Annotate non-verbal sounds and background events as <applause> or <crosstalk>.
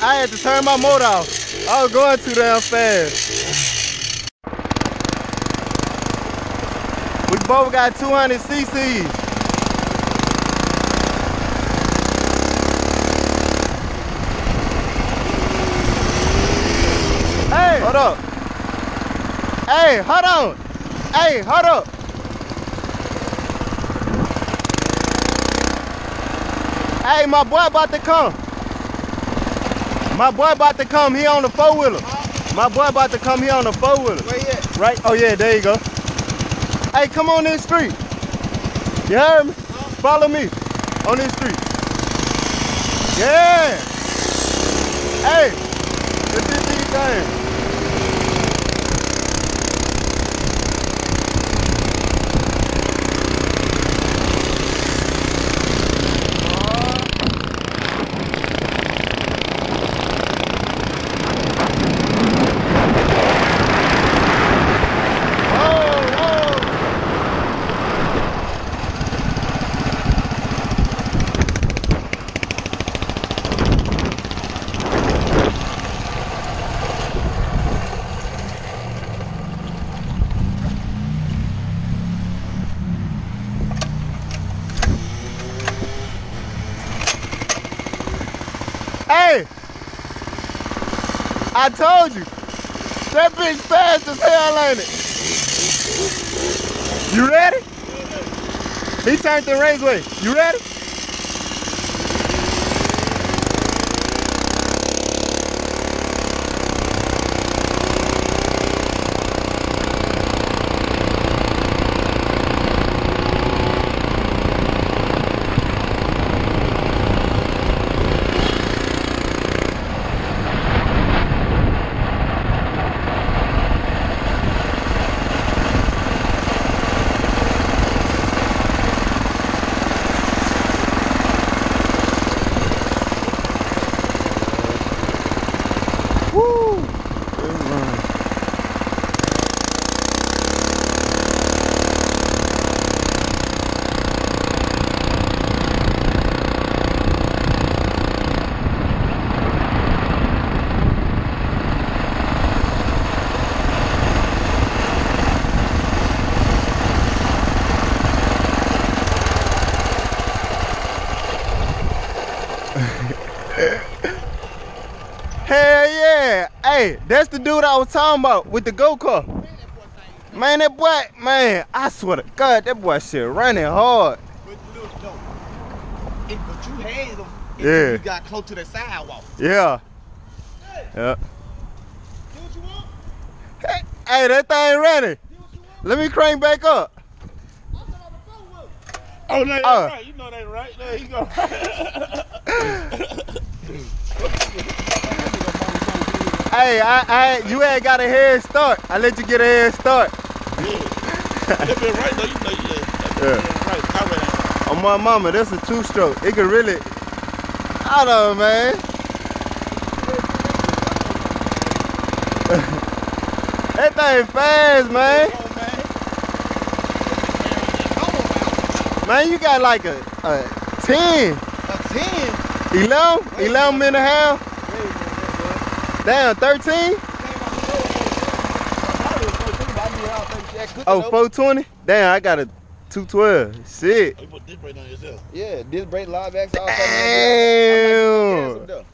I had to turn my motor off. I was going too damn fast. We both got 200 cc's. Hey, hold up. Hey, hold on. Hey, hold up. Hey, my boy about to come. My boy about to come. here on the four wheeler. My boy about to come here on the four wheeler. Where you at? Right? Oh yeah, there you go. Hey, come on this street. You heard me? Follow me on this street. Yeah. Hey, these things. Hey! I told you. That bitch fast as hell, ain't it? You ready? He turned the raceway. You ready? Woo! Hell yeah! Hey, that's the dude I was talking about with the go kart. Man, that boy, man, I swear to God, that boy shit running hard. But look, no. It, but you had them. if Yeah. You got close to the sidewalk. Yeah. Hey, Yeah. do what you want. Hey, hey, that thing running. Do what you want. Let me crank back up. I'm on the phone with him. Oh, no, that's Oh. right. You know that, right? There you go. <laughs> <laughs> Hey, I, I, you ain't got a head start. I let you get a head start. <laughs> That been right, though. You know, yeah. That Yeah. right. On oh, my mama, that's a two-stroke. It can really, I don't know, man. <laughs> that thing fast, man. Man. Come on, Man, you got like a, a 10. A 10. 11, 11 and a half, damn, 13? Oh, 420? Damn, I got a 212. Shit. Oh, you put this brake on yourself. Yeah, this brake live X all Damn.